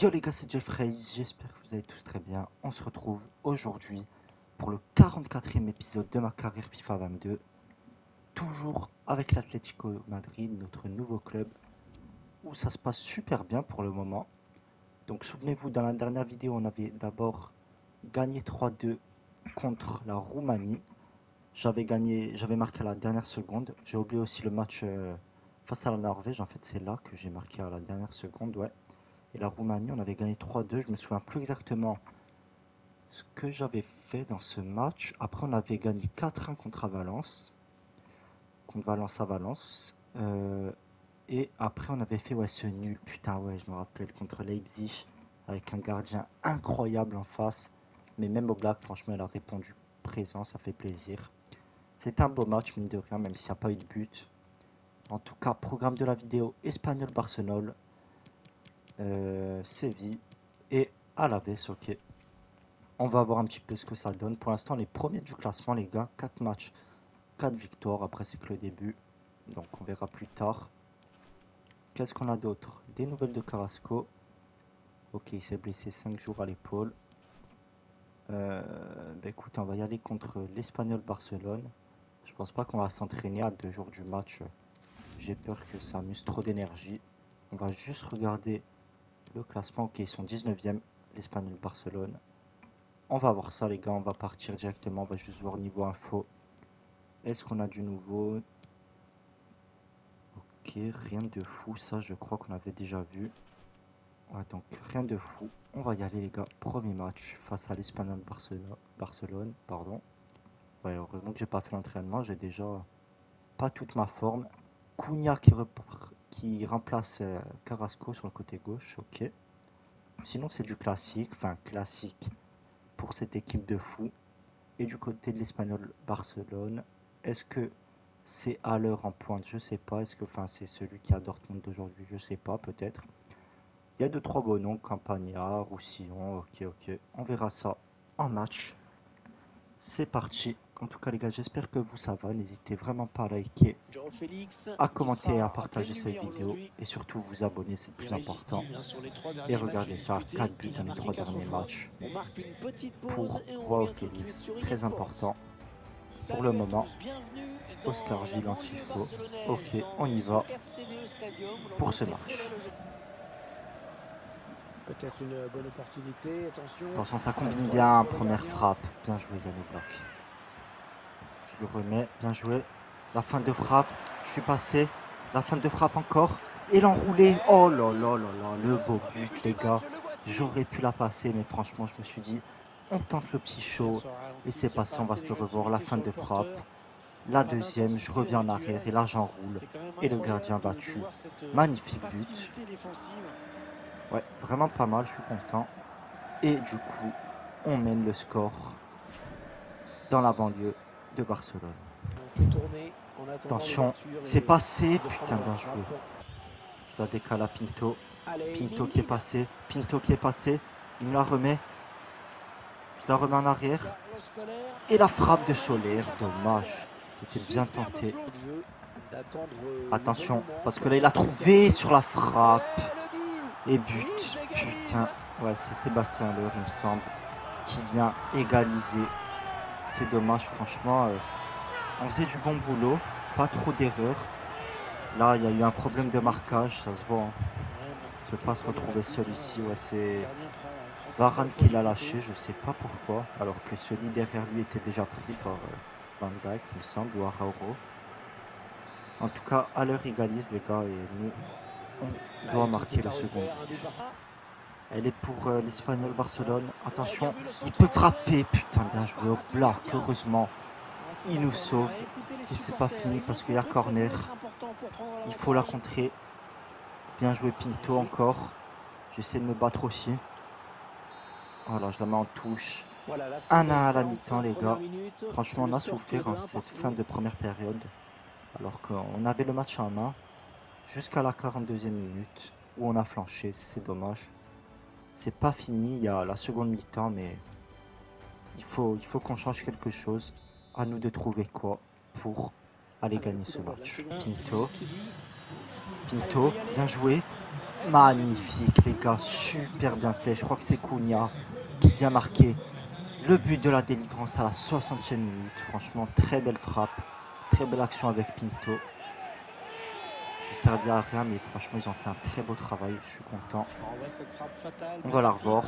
Yo les gars, c'est Jeffrey, j'espère que vous allez tous très bien. On se retrouve aujourd'hui pour le 44e épisode de ma carrière FIFA 22. Toujours avec l'Atlético Madrid, notre nouveau club, où ça se passe super bien pour le moment. Donc souvenez-vous, dans la dernière vidéo, on avait d'abord gagné 3-2 contre la Roumanie. J'avais gagné, j'avais marqué à la dernière seconde. J'ai oublié aussi le match euh, face à la Norvège. En fait, c'est là que j'ai marqué à la dernière seconde, ouais et la Roumanie, on avait gagné 3-2. Je me souviens plus exactement ce que j'avais fait dans ce match. Après, on avait gagné 4-1 contre Valence. Contre Valence à Valence. Euh, et après, on avait fait ouais, ce nul. Putain, ouais, je me rappelle. Contre Leipzig. Avec un gardien incroyable en face. Mais même au black, franchement, elle a répondu présent. Ça fait plaisir. C'est un beau match, mine de rien, même s'il n'y a pas eu de but. En tout cas, programme de la vidéo Espagnol-Barcelone euh, Séville et Alaves, ok. On va voir un petit peu ce que ça donne. Pour l'instant, les premiers du classement, les gars. 4 matchs, 4 victoires. Après, c'est que le début. Donc, on verra plus tard. Qu'est-ce qu'on a d'autre? Des nouvelles de Carrasco. Ok, il s'est blessé 5 jours à l'épaule. Euh, bah, écoute, on va y aller contre l'Espagnol Barcelone. Je pense pas qu'on va s'entraîner à deux jours du match. J'ai peur que ça amuse trop d'énergie. On va juste regarder le classement, ok, ils sont 19e, l'Espagnol Barcelone. On va voir ça, les gars. On va partir directement. On va juste voir niveau info. Est-ce qu'on a du nouveau? Ok, rien de fou. Ça, je crois qu'on avait déjà vu. Ouais, donc rien de fou. On va y aller, les gars. Premier match face à l'Espagnol Barcelone. Pardon. Ouais, heureusement que j'ai pas fait l'entraînement. J'ai déjà pas toute ma forme. Cunha qui repart qui remplace euh, Carrasco sur le côté gauche, ok. Sinon c'est du classique, enfin classique pour cette équipe de fou. Et du côté de l'Espagnol Barcelone, est-ce que c'est à l'heure en pointe? Je sais pas. Est-ce que enfin c'est celui qui a Dortmund d'aujourd'hui? Je sais pas, peut-être. Il y a deux trois beaux noms, Campagnard, Roussillon, ok ok. On verra ça en match. C'est parti. En tout cas les gars, j'espère que vous ça va. N'hésitez vraiment pas à liker, à commenter et à partager cette vidéo. Et surtout vous abonner, c'est le plus important. Et regardez ça, 4 buts dans les 3 derniers matchs. Pour Joao Félix, très important. Pour le moment, Oscar Gilles Antifo. Ok, on y va pour ce match. Peut-être une bonne opportunité, attention. Attention, ça combine bien, première frappe. Bien joué Yannick Bloch le remets. Bien joué. La fin de frappe. Je suis passé. La fin de frappe encore. Et l'enroulé. Oh là là là là. Le beau but, les gars. J'aurais pu la passer, mais franchement, je me suis dit, on tente le petit. Et c'est passé, on va se le revoir. La fin de frappe. La deuxième, je reviens en arrière et là j'enroule. Et le gardien battu. Magnifique but. Ouais, vraiment pas mal, je suis content. Et du coup, on mène le score dans la banlieue de Barcelone. Attention, c'est passé. Putain, bien joué. Je la décale à Pinto. Pinto qui est passé. Pinto qui est passé. Il me la remet. Je la remets en arrière. Et la frappe de Solaire. Dommage. C'était bien tenté. Attention, parce que là, il a trouvé sur la frappe. Et but. Putain. Ouais, c'est Sébastien Leur, il me semble, qui vient égaliser c'est dommage, franchement. Euh, on faisait du bon boulot, pas trop d'erreurs. Là, il y a eu un problème de marquage, ça se voit. Hein. ne peut pas se retrouver seul ici. Ouais, c'est Varane qui l'a lâché, je sais pas pourquoi. Alors que celui derrière lui était déjà pris par euh, Van Dijk, il me semble, ou Arauro. En tout cas, à l'heure égalise, les gars, et nous, on doit marquer le second. Elle est pour euh, l'Espagnol Barcelone. Attention, il peut frapper. Putain, bien joué au bloc. Heureusement, il nous sauve. Et c'est pas fini parce qu'il y a corner. Il faut la contrer. Bien joué Pinto encore. J'essaie de me battre aussi. Voilà, je la mets en touche. Un à la mi-temps, les gars. Franchement, on a souffert en cette fin de première période. Alors qu'on avait le match en main. Jusqu'à la 42e minute. Où on a flanché. C'est dommage. C'est pas fini, il y a la seconde mi-temps, mais il faut, il faut qu'on change quelque chose. À nous de trouver quoi pour aller gagner ce match. Pinto. Pinto, bien joué. Magnifique les gars, super bien fait. Je crois que c'est Cunha qui vient marquer le but de la délivrance à la 60e minute. Franchement, très belle frappe. Très belle action avec Pinto. Je servi à rien, mais franchement, ils ont fait un très beau travail. Je suis content. On va la revoir.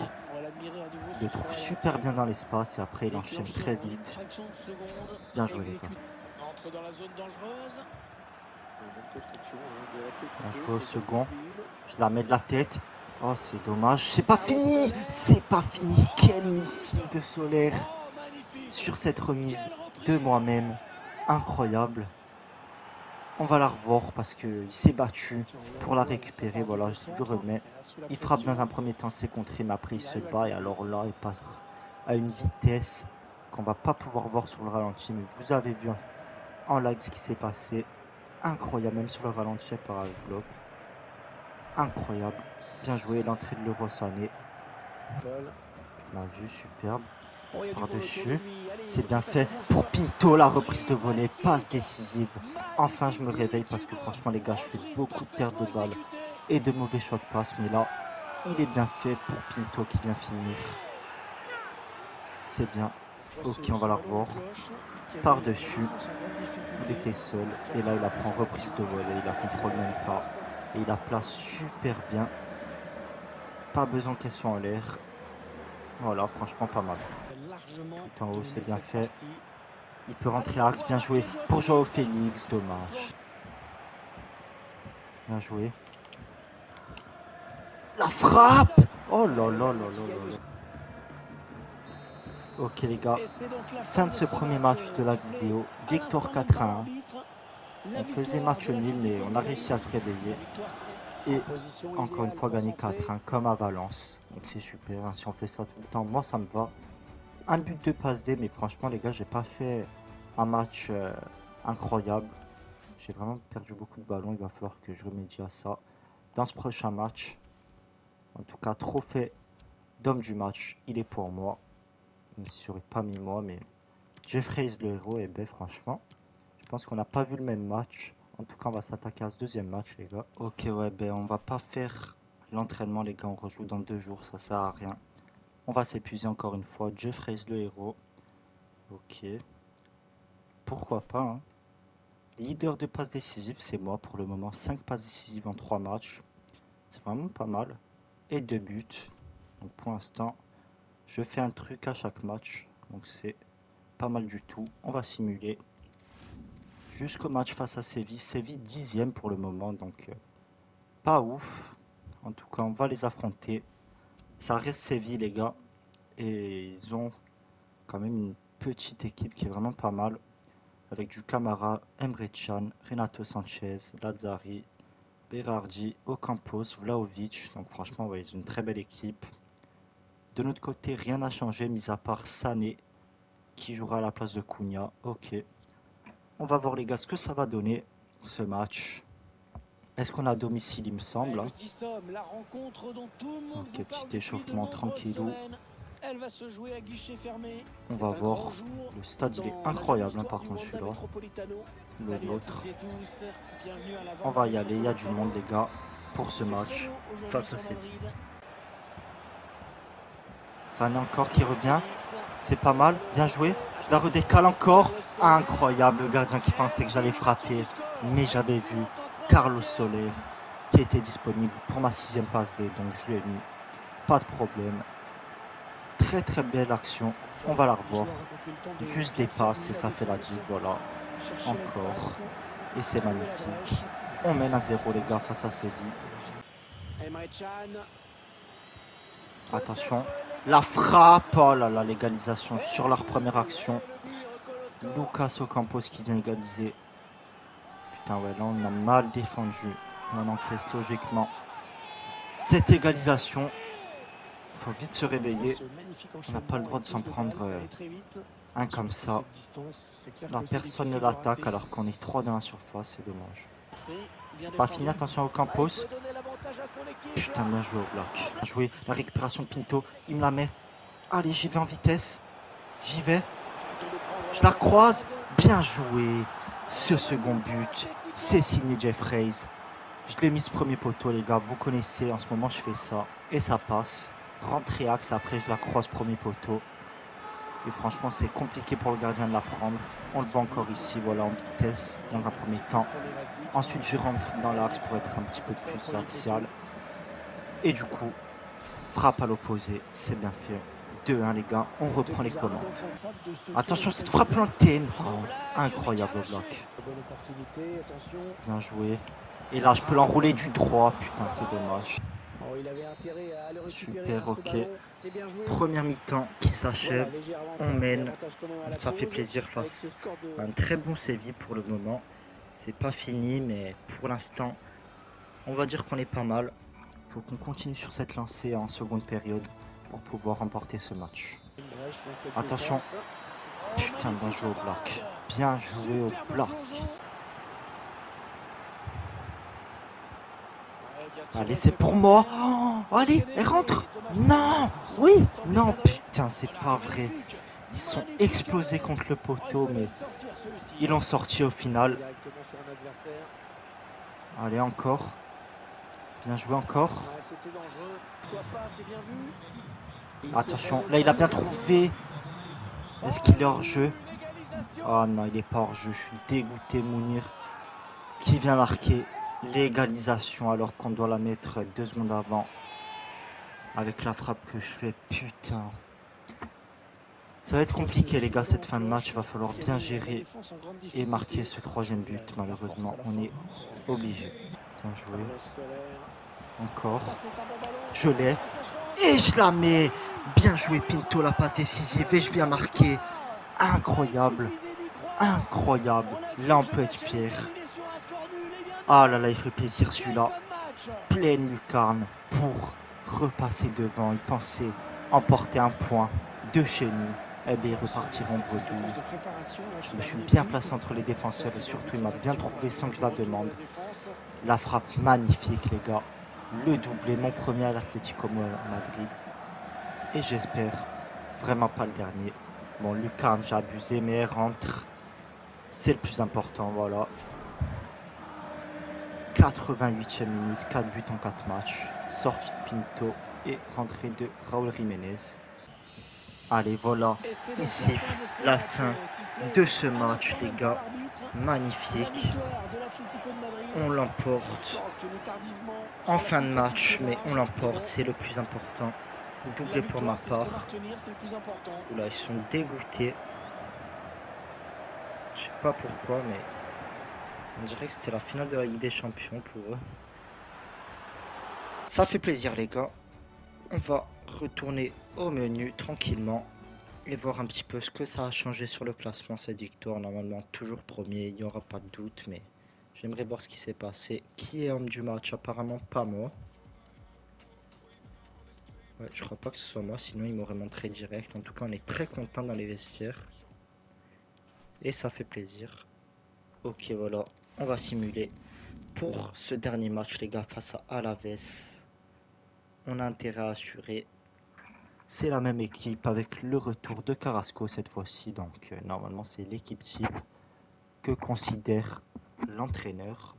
Il le trouve super bien dans l'espace et après, il enchaîne très vite. Bien joué, les gars. Bien joué au second. Je la mets de la tête. Oh, c'est dommage. C'est pas fini C'est pas fini Quel missile de solaire sur cette remise de moi-même. Incroyable. On va la revoir parce qu'il s'est battu pour la récupérer. Voilà, je remets. Il frappe dans un premier temps, c'est contré, mais après il se bat. Et alors là, il part à une vitesse qu'on va pas pouvoir voir sur le ralenti. Mais vous avez vu en live ce qui s'est passé. Incroyable, même sur le ralenti, par le bloc. Incroyable. Bien joué, l'entrée de Leroy Sané. M'as vu, superbe. Par-dessus, c'est bien fait pour Pinto, la reprise de volée, passe décisive. Enfin, je me réveille parce que franchement, les gars, je fais beaucoup de pertes de balles et de mauvais choix de passe. Mais là, il est bien fait pour Pinto qui vient finir. C'est bien. Ok, on va la revoir. Par-dessus, il était seul. Et là, il apprend reprise de volée. Il la contrôle même pas. Et il la place super bien. Pas besoin qu'elle soit en l'air. Voilà, franchement pas mal. Tout en haut, c'est bien fait. Il peut rentrer à axe, bien joué. Pour Joao Félix, dommage. Bien joué. La frappe Oh là là là là là Ok les gars, fin de ce premier match de la vidéo. Victoire 4 1. On faisait match nul, mais on a réussi à se réveiller et encore une fois gagner 4 1 comme à Valence. Donc c'est super, hein, si on fait ça tout le temps, moi ça me va. Un but de passe D, mais franchement les gars, j'ai pas fait un match euh, incroyable. J'ai vraiment perdu beaucoup de ballons, il va falloir que je remédie à ça dans ce prochain match. En tout cas, trophée d'homme du match, il est pour moi. Même si j'aurais pas mis moi, mais Jeffrey le héros, et ben franchement, je pense qu'on n'a pas vu le même match. En tout cas, on va s'attaquer à ce deuxième match, les gars. Ok, ouais, ben on va pas faire l'entraînement, les gars. On rejoue dans deux jours, ça sert à rien. On va s'épuiser encore une fois. Jeffrey le héros. Ok. Pourquoi pas, hein. Leader de passes décisives, c'est moi pour le moment. 5 passes décisives en 3 matchs. C'est vraiment pas mal. Et 2 buts. Pour l'instant, je fais un truc à chaque match. Donc c'est pas mal du tout. On va simuler jusqu'au match face à Séville. Séville dixième pour le moment, donc euh, pas ouf. En tout cas, on va les affronter. Ça reste Séville, les gars. Et ils ont quand même une petite équipe qui est vraiment pas mal. Avec du Camara, Emre Renato Sanchez, Lazzari, Berardi, Ocampos, Vlaovic. Donc franchement, ils ont une très belle équipe. De notre côté, rien n'a changé, mis à part Sané, qui jouera à la place de Cunha. Ok. On va voir les gars ce que ça va donner ce match. Est-ce qu'on a domicile il me semble hein Ok petit échauffement tranquillou. On va voir. Le stade il est incroyable hein, par contre celui-là. L'autre. On va y aller, il y a du monde les gars pour ce match face à Séville. Ça en est encore qui revient. C'est pas mal, bien joué. Je la redécale encore. Incroyable, le gardien qui pensait que j'allais frapper. Mais j'avais vu Carlos Soler qui était disponible pour ma sixième passe D. Donc je lui ai mis. Pas de problème. Très très belle action. On va la revoir. Juste des passes et ça fait la dive. Voilà. Encore. Et c'est magnifique. On mène à zéro les gars face à Séville. Attention. La frappe. Oh là là, l'égalisation sur leur première action. Lucas Ocampos qui vient égaliser. Putain, ouais, là, on a mal défendu. On encaisse logiquement cette égalisation. Il faut vite se réveiller. On n'a pas le droit de s'en prendre euh, un comme ça. Là, personne ne l'attaque alors qu'on est trois dans la surface. C'est dommage. C'est pas fini. Attention au Campos. Putain, bien joué au bloc. Bien joué. La récupération de Pinto. Il me la met. Allez, j'y vais en vitesse. J'y vais. Je la croise. Bien joué. Ce second but, c'est signé Jeffreys. Je l'ai mis ce premier poteau, les gars. Vous connaissez, en ce moment, je fais ça. Et ça passe. Rentrée axe, après, je la croise premier poteau. Et franchement, c'est compliqué pour le gardien de la prendre. On le voit encore ici, voilà, en vitesse, dans un premier temps. Ensuite, je rentre dans l'axe pour être un petit peu plus axial. Et du coup, frappe à l'opposé. C'est bien fait. 2-1, les gars. On reprend les commandes. Attention, cette frappe lointaine. Oh, incroyable bloc. Bien joué. Et là, je peux l'enrouler du droit. Putain, c'est dommage. Super, ok. Première mi-temps qui s'achève. On mène. Ça fait plaisir face à un très bon Séville pour le moment. C'est pas fini, mais pour l'instant, on va dire qu'on est pas mal. Faut qu'on continue sur cette lancée en seconde période pour pouvoir remporter ce match. Attention. Putain, bien joué au bloc. Bien joué au bloc. Allez, c'est pour moi. Oh, allez, elle rentre. Non. Oui. Non, putain, c'est pas vrai. Ils sont explosés contre le poteau, mais ils l'ont sorti au final. Allez, encore. Bien joué encore. Attention, là il a bien trouvé. Est-ce qu'il est hors jeu? Oh non, il est pas hors jeu. Je suis dégoûté, Mounir. Qui vient marquer l'égalisation alors qu'on doit la mettre deux secondes avant? Avec la frappe que je fais. Putain. Ça va être compliqué les gars cette fin de match. Il va falloir bien gérer et marquer ce troisième but. Malheureusement, on est obligé. Bien joué. Encore. Je l'ai. Et je la mets. Bien joué Pinto, la passe décisive. Et je viens marquer. Incroyable. Incroyable. Là, on peut être fier. Ah là là, il fait plaisir celui-là. Pleine lucarne pour repasser devant. Il pensait emporter un point de chez nous. Eh bien, ils repartiront bredouille. Je me suis bien placé entre les défenseurs et surtout, il m'a bien trouvé sans que je la demande. La frappe magnifique, les gars le doublé, mon premier à l'Atlético Madrid. Et j'espère vraiment pas le dernier. Bon, Lucan, j'ai abusé, mais rentre. C'est le plus important, voilà. 88e minute, 4 buts en 4 matchs. Sortie de Pinto et rentrée de Raúl Jiménez. Allez, voilà, ici, la fin de ce match, les gars. Magnifique. On l'emporte en fin de match, mais on l'emporte, c'est le plus important. Doublé pour ma part. Oula, ils sont dégoûtés. Je sais pas pourquoi, mais on dirait que c'était la finale de la Ligue des Champions pour eux. Ça fait plaisir, les gars. On va retourner au menu tranquillement et voir un petit peu ce que ça a changé sur le classement cette victoire. Normalement, toujours premier, il n'y aura pas de doute, mais j'aimerais voir ce qui s'est passé. Qui est homme du match? Apparemment pas moi. Ouais, je crois pas que ce soit moi, sinon il m'aurait montré direct. En tout cas, on est très content dans les vestiaires. Et ça fait plaisir. Ok, voilà, on va simuler. Pour ce dernier match, les gars, face à Alaves, on a intérêt à assurer c'est la même équipe avec le retour de Carrasco cette fois-ci. Donc euh, normalement c'est l'équipe type que considère l'entraîneur.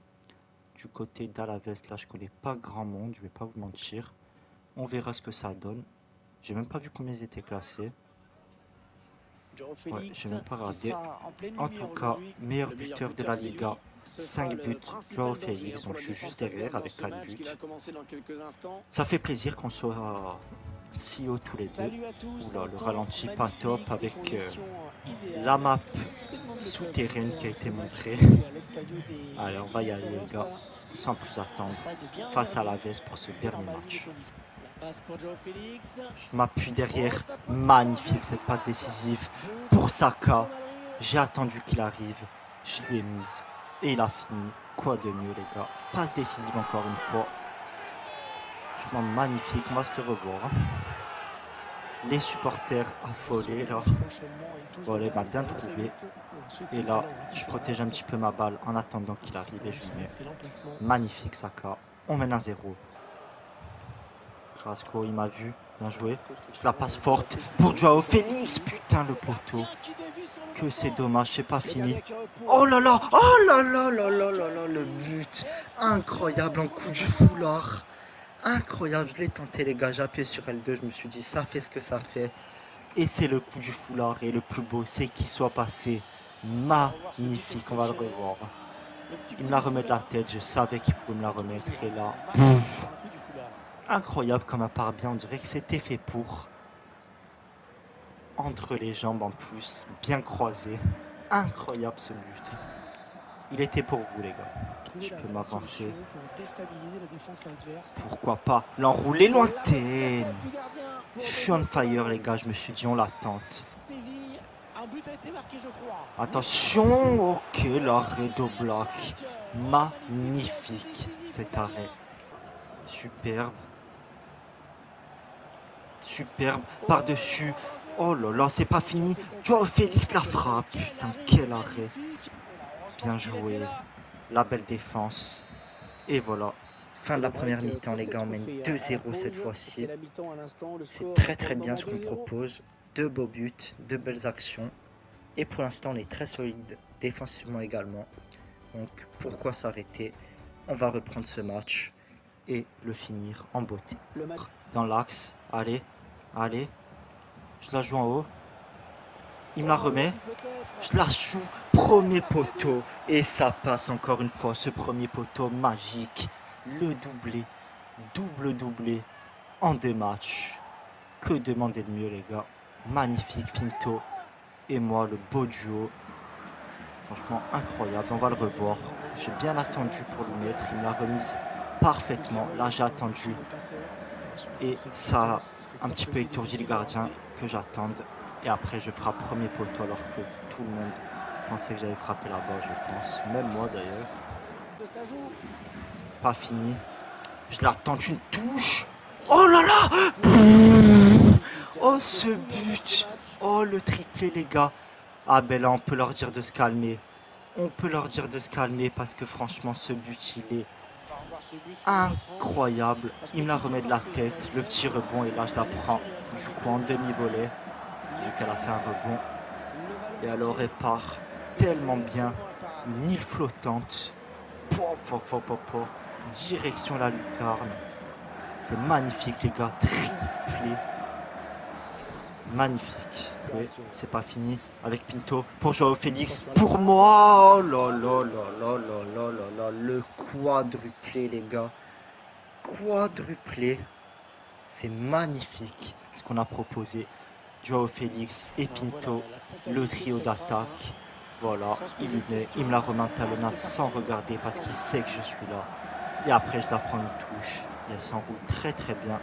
Du côté d'Alaves, là je connais pas grand monde, je vais pas vous mentir. On verra ce que ça donne. J'ai même pas vu combien ils étaient classés. Ouais, j'ai même pas regardé. En, tout cas, meilleur buteur de la Liga. 5 buts, Joao Félix, donc je suis juste derrière avec 4 buts. Ça fait plaisir qu'on soit si haut tous les deux. Oula, le ralenti pas top avec euh, la map souterraine qui a été montrée. Allez, on va y aller les gars, sans plus attendre, face à la veste pour ce dernier match. Je m'appuie derrière, magnifique cette passe décisive pour Saka. J'ai attendu qu'il arrive, je lui ai mise et il a fini. Quoi de mieux les gars, passe décisive encore une fois magnifique, on va se le revoir. Hein. Les supporters affolés là. Voilà, il m'a bien trouvé. Et là, je protège un petit peu ma balle en attendant qu'il arrive et je mets. Magnifique Saka. On mène à zéro. Crasco, il m'a vu. Bien joué. La passe forte pour Joao Félix. Putain, le poteau. Que c'est dommage, c'est pas fini. Oh là là Oh là là là là là là Le but Incroyable en coup du foulard. Incroyable. Je l'ai tenté, les gars. J'ai appuyé sur L2. Je me suis dit, ça fait ce que ça fait. Et c'est le coup du foulard. Et le plus beau, c'est qu'il soit passé. Magnifique. On va le revoir. Il me la remet de la tête. Je savais qu'il pouvait me la remettre. Et là, pouf incroyable comme un part bien. On dirait que c'était fait pour. Entre les jambes en plus, bien croisé. Incroyable ce but. Il était pour vous les gars. Je peux m'avancer. Pourquoi pas l'enrouler lointaine. Je suis on fire les gars, je me suis dit on l'attente. Attention, ok, l'arrêt de bloc. Magnifique cet arrêt. Superbe. Superbe. Par-dessus. Oh là là, c'est pas fini. Joao Félix la frappe. Putain, quel arrêt. Bien joué. La belle défense. Et voilà. Fin de la première mi-temps, les gars. On mène 2-0 cette fois-ci. C'est très très bien ce qu'on propose. Deux beaux buts, deux belles actions. Et pour l'instant, on est très solide défensivement également. Donc pourquoi s'arrêter? On va reprendre ce match et le finir en beauté. Dans l'axe, allez, allez. Je la joue en haut. Il me la remet. Je la joue. Premier poteau. Et ça passe encore une fois. Ce premier poteau magique. Le doublé. Double doublé. En deux matchs. Que demander de mieux les gars? Magnifique Pinto. Et moi le beau duo. Franchement incroyable. On va le revoir. J'ai bien attendu pour le mettre. Il me l'a remise parfaitement. Là j'ai attendu. Et ça a un petit peu étourdi le gardien que j'attende. Et après, je frappe premier poteau alors que tout le monde pensait que j'allais frapper là-bas, je pense. Même moi d'ailleurs. Pas fini. Je l'attends une touche. Oh là là Oh ce but Oh le triplé les gars Ah ben là on peut leur dire de se calmer. On peut leur dire de se calmer parce que franchement ce but il est incroyable. Il me la remet de la tête, le petit rebond, et là je la prends du coup en demi-volée, vu qu'elle a fait un rebond et elle aurait part tellement bien. Une île flottante. Po, po, po, Direction la lucarne. C'est magnifique, les gars. Triplé. Magnifique. Et c'est pas fini avec Pinto pour Joao Félix. Pour moi. Oh là là là là là là Le quadruplé, les gars. Quadruplé. C'est magnifique ce qu'on a proposé. Joao Félix et Pinto, le trio d'attaque. Voilà, il, il me la remet à sans regarder parce qu'il sait que je suis là. Et après, je la prends une touche. Et elle s'enroule très très bien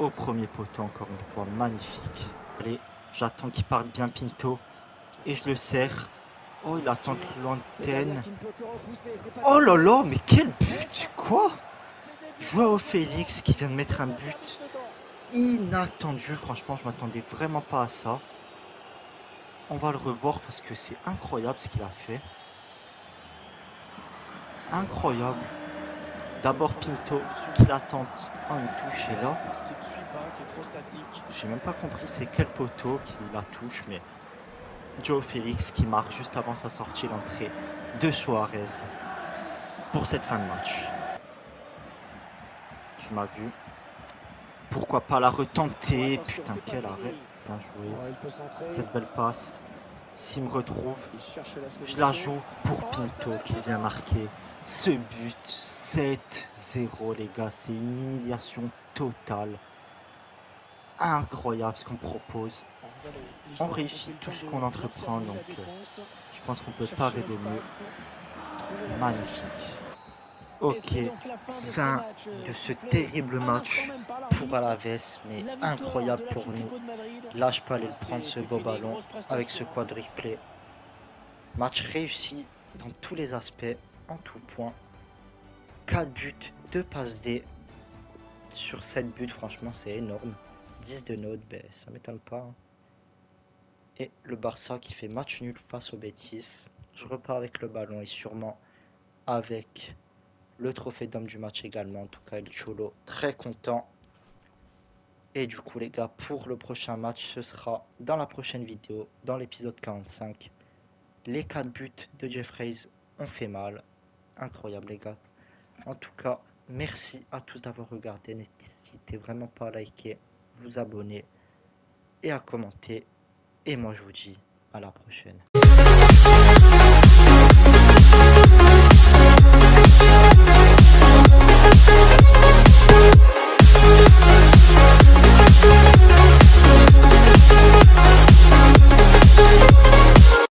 au premier poteau encore une fois, magnifique. Allez, j'attends qu'il parte bien Pinto et je le serre. Oh, il attend l'antenne. Oh là là, mais quel but Quoi au Félix qui vient de mettre un but inattendu. Franchement, je m'attendais vraiment pas à ça. On va le revoir parce que c'est incroyable ce qu'il a fait. Incroyable. D'abord Pinto qui l'attente en une touche et là. J'ai même pas compris c'est quel poteau qui la touche, mais Joe Félix qui marque juste avant sa sortie l'entrée de Suarez pour cette fin de match. Je m'as vu. Pourquoi pas la retenter Putain, quel arrêt. Bien joué. Cette belle passe. S'il me retrouve, je la joue pour Pinto qui vient marquer ce but 7-0 les gars, c'est une humiliation totale. Incroyable ce qu'on propose. On réussit tout ce qu'on entreprend, donc euh, je pense qu'on peut pas rêver mieux. Magnifique. Ok, fin de ce terrible match pour Alaves, mais incroyable pour nous. Là, je peux aller prendre ce beau ballon avec ce quadruplé. Match réussi dans tous les aspects en tout point. 4 buts, 2 passes D sur 7 buts, franchement c'est énorme. 10 de note, ben, ça m'étonne pas. Hein. Et le Barça qui fait match nul face au Betis. Je repars avec le ballon et sûrement avec le trophée d'homme du match également. En tout cas, El Cholo très content Et du coup, les gars, pour le prochain match, ce sera dans la prochaine vidéo, dans l'épisode 45. Les 4 buts de Jeffreys ont fait mal. Incroyable, les gars. En tout cas, merci à tous d'avoir regardé. N'hésitez vraiment pas à liker, vous abonner et à commenter. Et moi, je vous dis à la prochaine.